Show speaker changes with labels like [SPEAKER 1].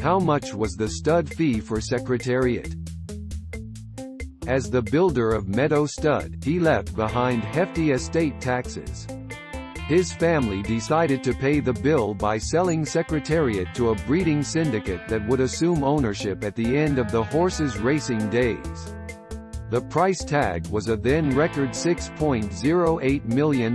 [SPEAKER 1] How much was the stud fee for Secretariat? As the builder of Meadow Stud, he left behind hefty estate taxes. His family decided to pay the bill by selling Secretariat to a breeding syndicate that would assume ownership at the end of the horse's racing days. The price tag was a then record $6.08 million.